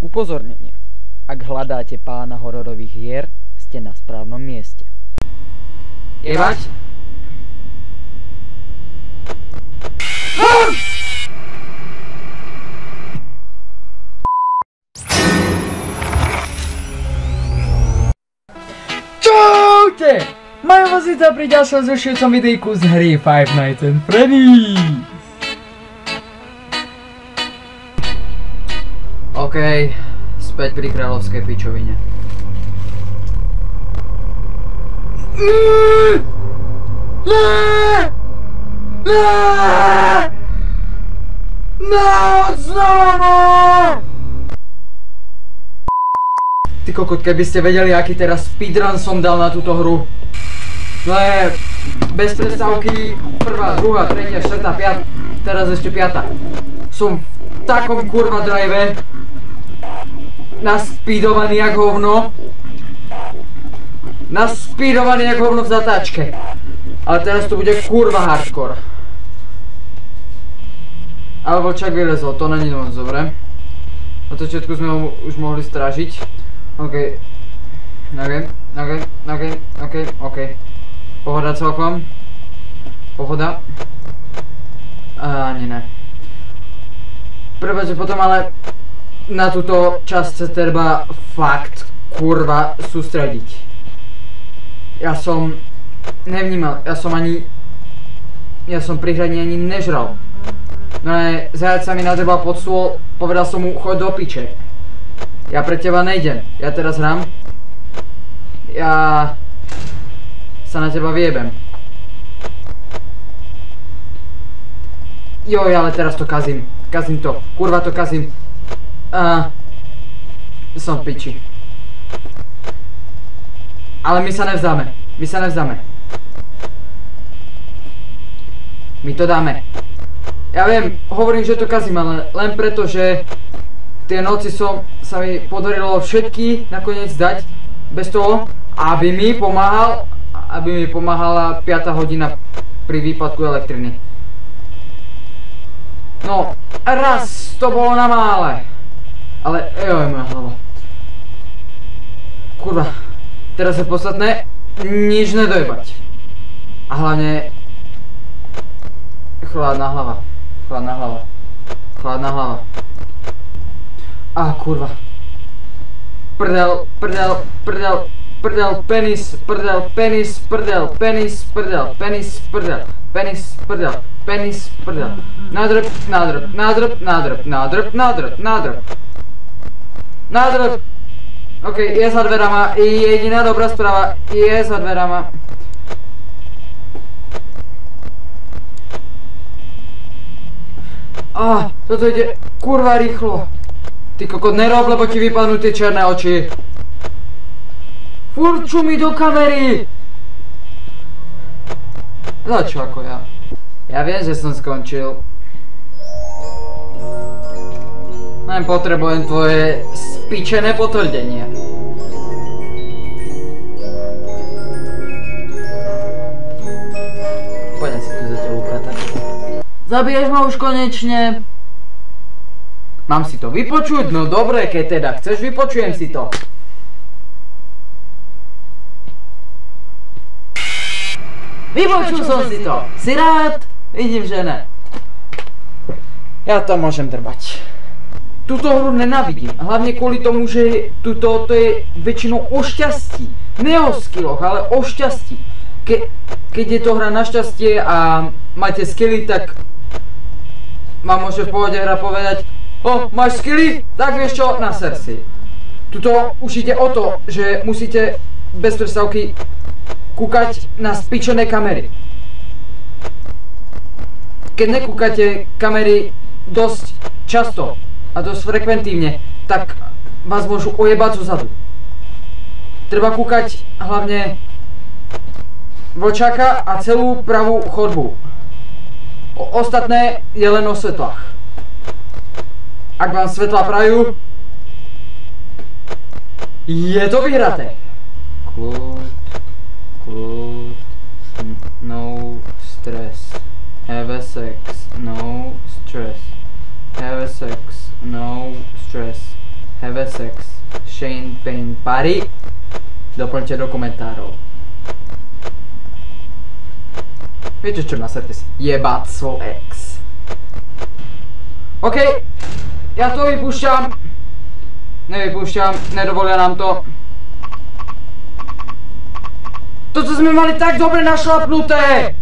Upozornenie. Ak hľadáte pána hororových hier, ste na správnom mieste. Jebať? Čaute! Majú vás víta pri ďalšom zrušujúcom videjku z hry Five Nights at Freddy's. OK, späť pri kráľovskej pičovine. Ty kokot, keby ste vedeli, aký teraz speedrun som dal na túto hru. No je bez prestávky prvá, druhá, tretia, štvrtá, piatá, teraz ešte piatá. Som v takom kurva drive naspídovaný jak hovno. Naspídovaný jak hovno v zatáčke. Ale teraz to bude kurva hardcore. Alebo čak vylezol, to není moc dobre. Na začiatku sme ho už mohli stražiť. OK. OK, OK, OK, OK, OK. Pohoda celkom. Pohoda. Ani ne. Prepačte, potom ale na túto časť sa treba fakt kurva sústrediť. Ja som nevnímal, ja som ani, ja som pri hraní ani nežral. No aj zajac sa mi nadrbal pod stôl, povedal som mu choď do piče. Ja pre teba nejdem, ja teraz hrám. Ja sa na teba viebem. Joj, ale teraz to kazím. Kazím to. Kurva to kazím. A... Som piči. Ale my sa nevzdáme. My sa nevzdáme. My to dáme. Ja viem, hovorím, že to kazím, ale len preto, že tie noci som sa mi podarilo všetky nakoniec dať bez toho, aby mi pomáhal, aby mi pomáhala 5 hodina pri výpadku elektriny. No, raz to bolo na mále. Ale, joj, moja hlava. Kurva, teraz je podstatné nič nedojebať. A hlavne chladná hlava. Chladná hlava. Chladná hlava. Á, kurva. Prdel, prdel, prdel, prdel, penis, prdel, penis, prdel, penis, prdel, penis, prdel, penis, prdel, penis, prdel. Nádrb, nádrb, nádrb, nádrb, nádrb, nádrb, nádrb. Nádrb. OK, je za dverama. Jediná dobrá správa. Je za dverama. Ah, toto ide kurva rýchlo. Ty kokot, nerob, lebo ti vypadnú tie černé oči. Furt mi do kamery. Za čo ako ja? Ja viem, že som skončil. Len potrebujem tvoje spičené potvrdenie. Poďme si tu zatiaľ upratať. Zabiješ ma už konečne? Mám si to vypočuť? No dobre, keď teda chceš, vypočujem si to. Vypočul som si to. Si rád? Vidím, že ne. Ja to môžem drbať. Tuto hru nenávidím. Hlavne kvôli tomu, že tuto to je väčšinou o šťastí. Ne o skilloch, ale o šťastí. Ke, keď je to hra na šťastie a máte skilly, tak vám môže v pohode hra povedať O, máš skilly? Tak vieš čo, na si. Tuto už ide o to, že musíte bez prestávky kúkať na spičené kamery. Keď nekúkate kamery dosť často a dosť frekventívne, tak vás môžu ojebať zo zadu. Treba kúkať hlavne vlčaka a celú pravú chodbu. O, ostatné je len o svetlách. Ak vám svetla prajú, je to vyhraté. Kľud, kľud, no stress. Have a sex, no stress. Have a sex, no stress. have sex, champagne party, doplňte do komentárov. Viete čo, nasadte si. Jebať svoj ex. OK, ja to vypúšťam. Nevypúšťam, nedovolia nám to. Toto sme mali tak dobre našlapnuté!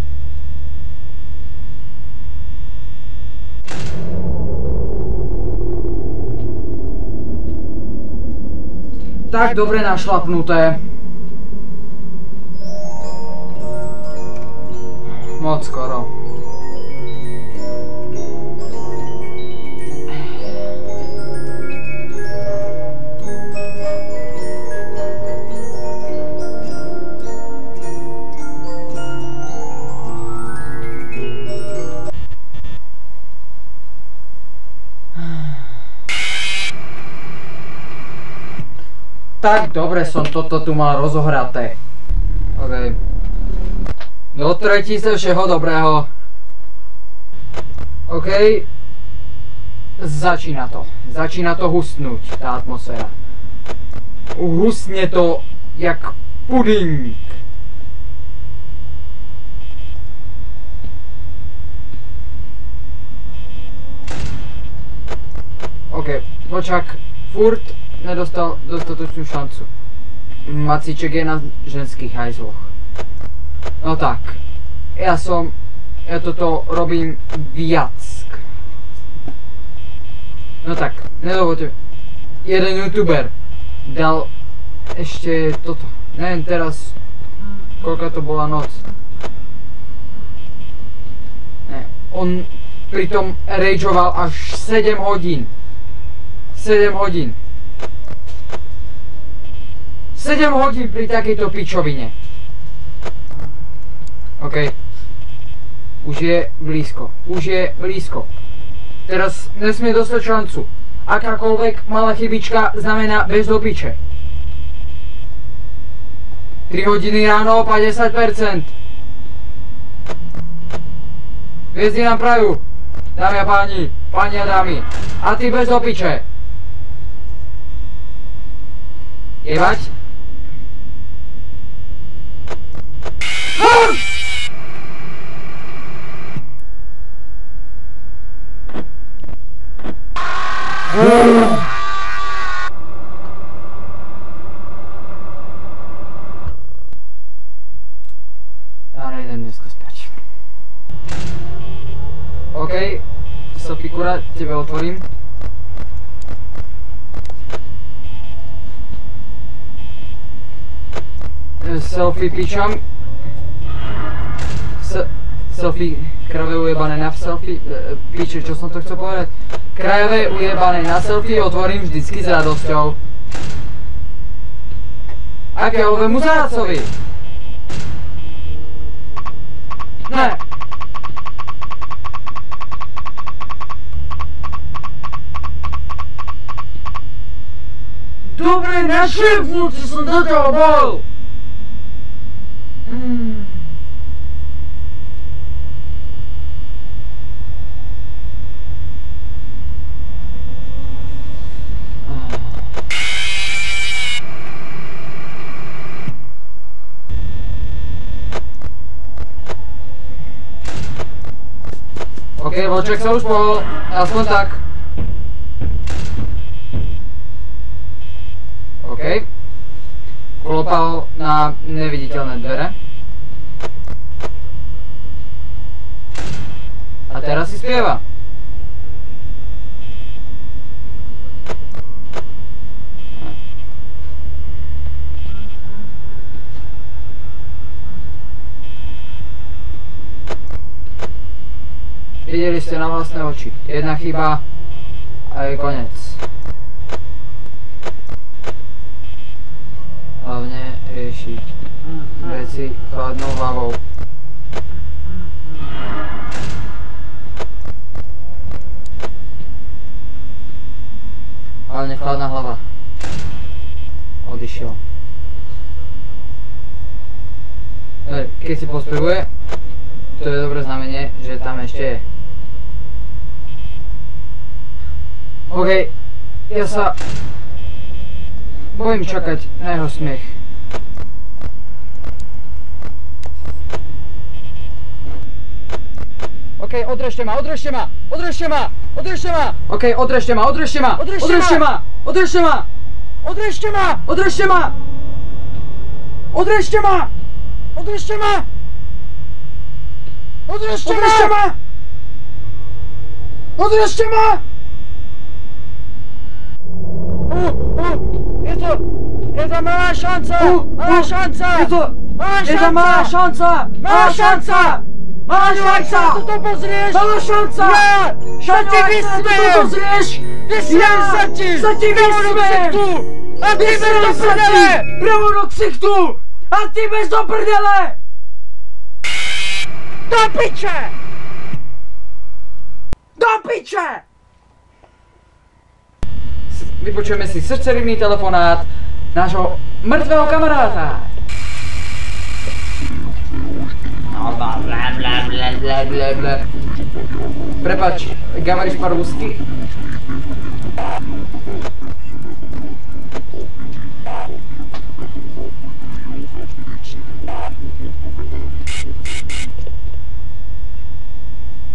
Tak dobre našlapnuté. Moc skoro. Tak dobre som toto tu mal rozohraté. OK. Dotrejte sa všeho dobrého. OK. Začína to. Začína to hustnúť, tá atmosféra. Hustne to jak puding. OK, počak, furt nedostal dostatočnú šancu. Macíček je na ženských hajzloch. No tak, ja som, ja toto robím viac. No tak, nedovolte. Jeden youtuber dal ešte toto, neviem teraz, koľka to bola noc. Ne, on pritom rageoval až 7 hodín. 7 hodín. 7 hodín pri takejto pičovine. OK. Už je blízko. Už je blízko. Teraz nesmie dostať šancu. Akákoľvek malá chybička znamená bez do piče. 3 hodiny ráno, 50%. Hviezdy nám prajú. Dámy a páni, páni a dámy. A ty bez do piče. Jebať? Ja nejdem dneska spať. OK, Sophie Kura, tebe otvorím. Selfie pičam. Selfie krave ujebané na selfie. e, Piče, čo som to chcel povedať? Krajové ujebané na selfie otvorím vždycky s radosťou. Akého vemu zácovi? Ne. Dobre, našepnutý som do toho bol! OK, Voček sa už pohol, aspoň tak. OK. Klopal na neviditeľné dvere. A teraz si spieva. Videli ste na vlastné oči. Jedna chyba a je konec. Hlavne riešiť veci chladnou hlavou. Hlavne chladná hlava. Odišiel. Keď si pospevuje, to je dobré znamenie, že tam ešte je. OK, ja sa bojím čakať na jeho smiech. OK, odrežte ma, odrežte ma, odrežte ma, odrežte ma. OK, odrežte ma, odrežte ma, odrežte ma, odrežte ma, odrežte ma, odrežte ma, odrežte ma, odrežte ma, odrežte ma, odrežte ma. Je to, Eso! Esa mała szansa! Mała szansa! Eso! Esa mała szansa! Mała szansa! Mała szansa! Co to pozriesz? Mała szansa! Ja! Zaciwismy! Co to pozriesz? Ja! Zaciwismy! A ty bez do prdele! Prawo do ksichtu! A ty bez do prdele! Do piče! Do piče! Vypočujeme si srdcerivný telefonát nášho mŕtvého kamaráta. Prepač, gavariš po rusky?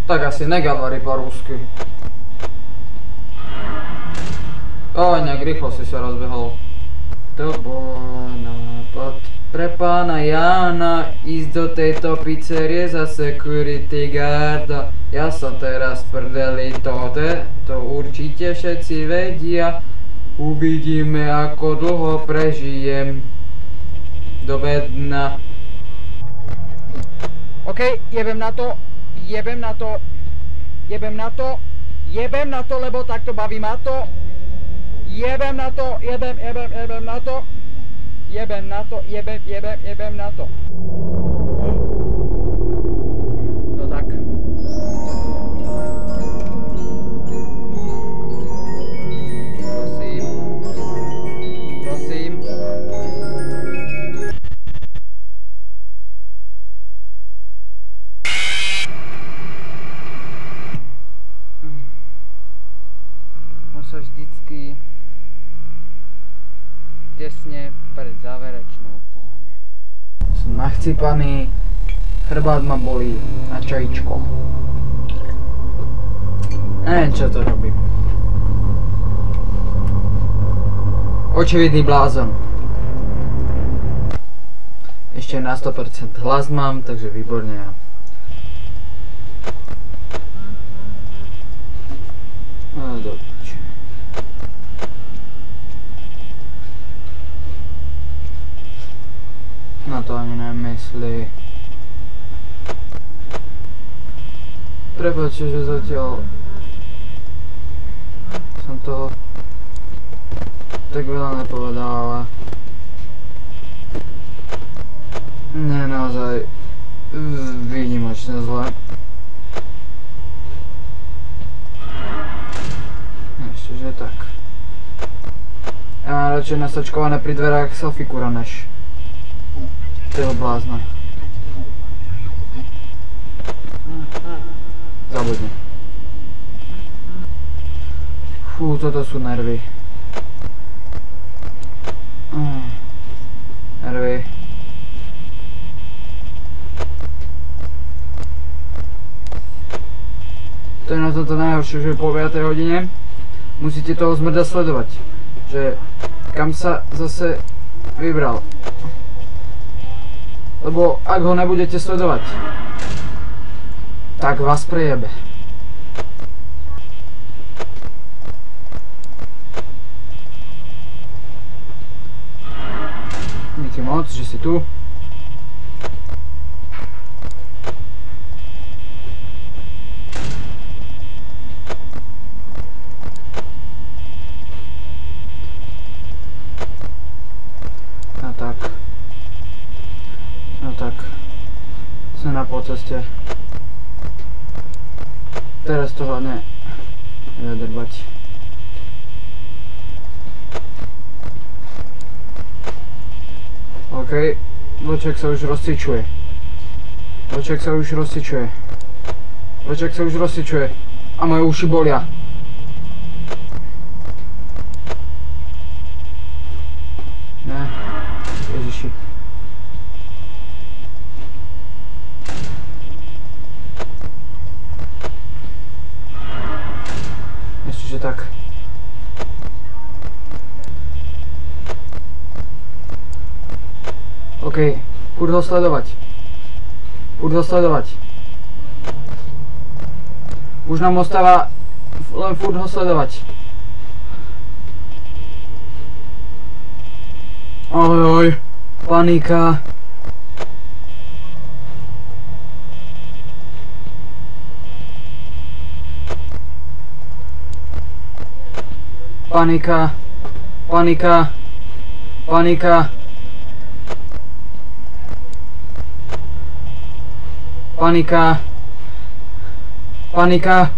Tak asi negavari po rusky. Oj, nejak rýchlo si sa rozbehol. To bol nápad pre pána Jána ísť do tejto pizzerie za security guard. Ja som teraz prdeli to, to určite všetci vedia. Uvidíme ako dlho prežijem do vedna. OK, jebem na to, jebem na to, jebem na to, jebem na to, lebo takto baví ma to. Jebem na to, jebem, jebem, jebem na to jebem na to, jebem, jebem, jebem na to. Som nachcipaný, chrbát ma bolí na čajičko. Neviem čo to robím. Očividný blázon. Ešte na 100% hlas mám, takže výborne. No dobre. Na to ani nemyslí. Prepačte, že zatiaľ som toho tak veľa nepovedal, ale nie naozaj výnimočne zle. Ešte, že tak. Ja mám radšej nasačkované pri dverách selfie kura než toho blázna. Zabudni. Fú, toto sú nervy. Nervy. To je na toto najhoršie, že po 5 hodine musíte toho zmrda sledovať. Že kam sa zase vybral. Lebo ak ho nebudete sledovať, tak vás prejebe. Díky moc, že si tu. Ceste. Teraz to hlavne nedrbať. OK, vlček sa už rozcvičuje. Vlček sa už rozcvičuje. Vlček sa už rozcvičuje. A moje uši bolia. tak. OK, buď ho sledovať. Buď ho sledovať. Už nám ostáva len furt ho sledovať. Ojoj, panika. Panika, panika, panika. Panika. Panika.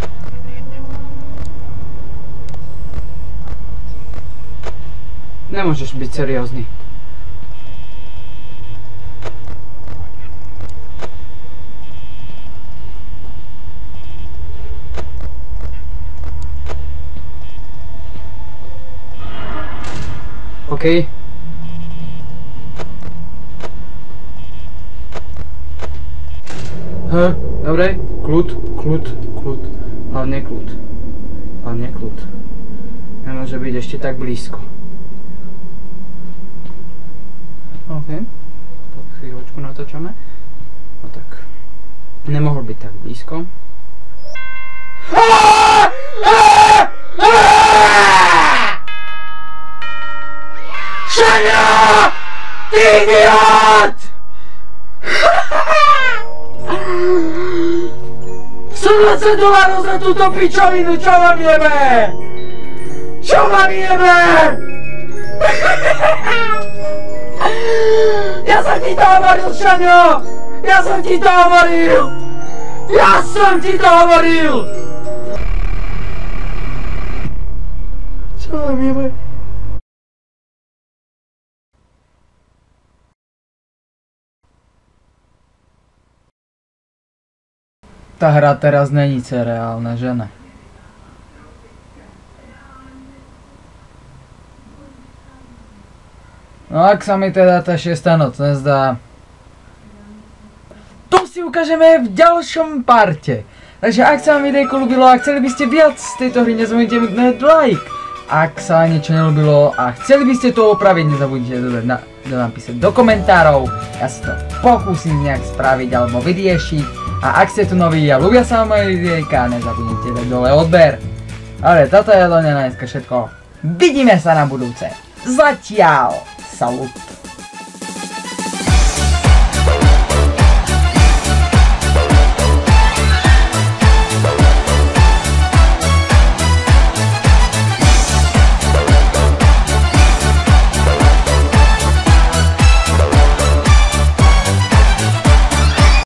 Nemôžeš byť seriózny. OK. H, dobre, kľud, kľud, kľud. Hlavne kľud. Hlavne kľud. Nemôže byť ešte tak blízko. OK. Tak chvíľočku natáčame. No tak. Nemohol byť tak blízko. Šaňo! Ty idiot! 120 dolárov za túto pičovinu, čo vám jebe? Čo vám jebe? Ja som ti to hovoril, Šaňo! Ja som ti to hovoril! Ja som ti to hovoril! Čo vám jebe? Tá hra teraz není reálna, že ne? No ak sa mi teda tá šiesta noc nezdá, to si ukážeme v ďalšom parte. Takže ak sa vám videjko ľúbilo a chceli by ste viac z tejto hry, nezabudnite mi like. Ak sa niečo nelúbilo a chceli by ste to opraviť, nezabudnite to dať na, to napísať do komentárov. Ja sa to pokúsim nejak spraviť alebo vyriešiť. A ak ste tu noví a ľúbia sa vám moje videjka, nezabudnite dať dole odber. Ale toto je len na dneska všetko. Vidíme sa na budúce. Zatiaľ. Salut.